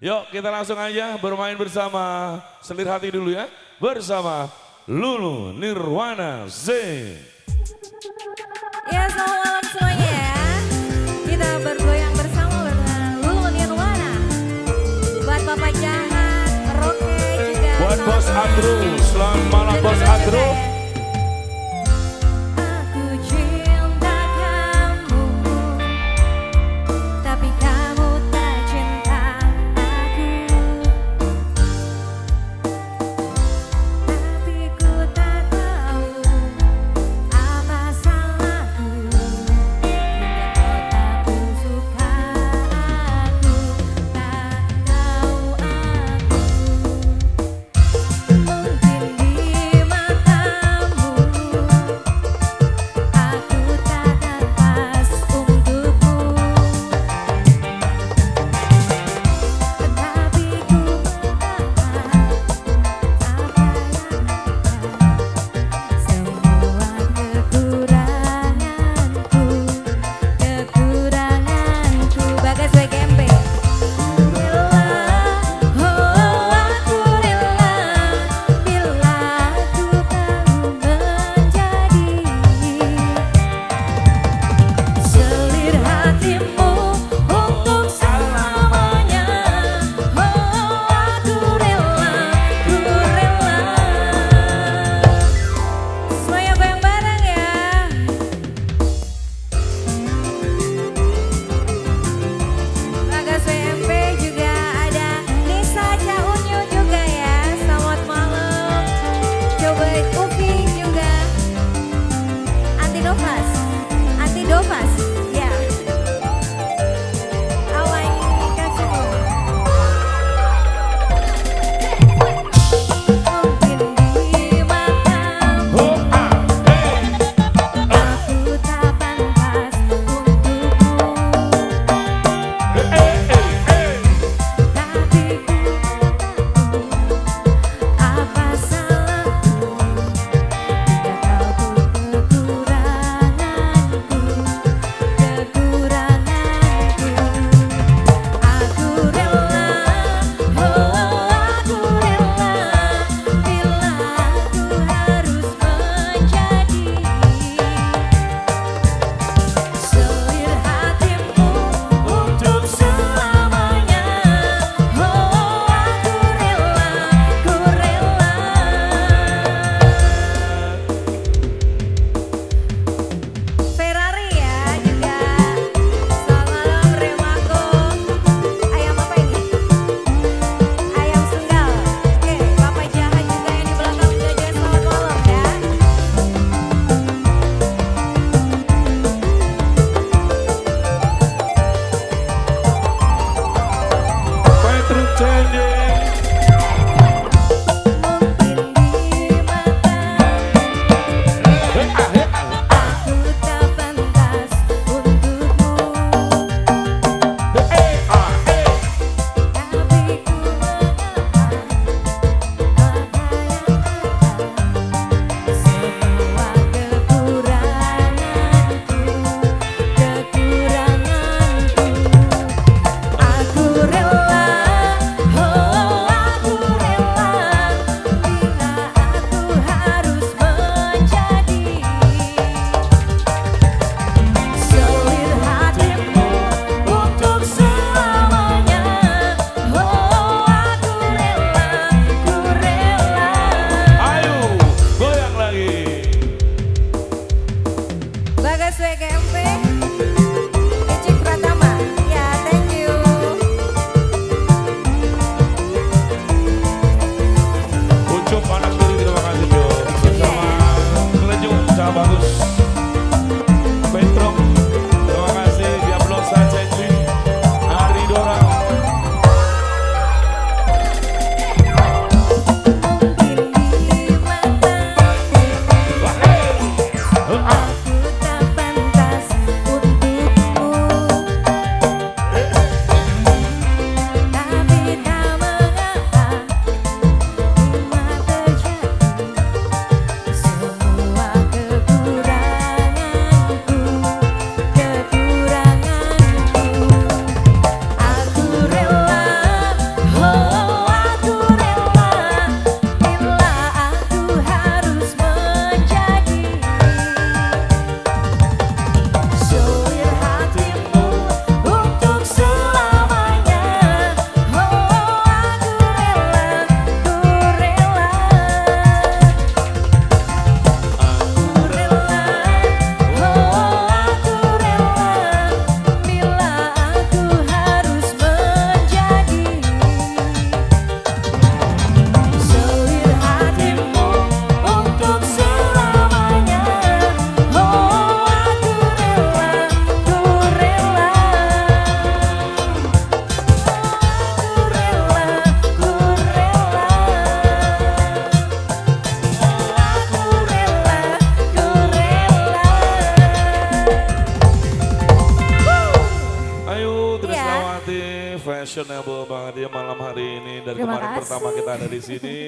Yuk kita langsung aja bermain bersama Selir Hati dulu ya. Bersama Lulu Nirwana Z. Ya selamat malam semuanya ya. Kita bergoyang bersama dengan Lulu Nirwana. Buat Bapak Jahat, Roke juga. Buat Bos Adru, selamat malam Bos Adru. Antidopas Antidopas pretending fashionable banget ya malam hari ini dari Terima kemarin kasih. pertama kita ada di sini.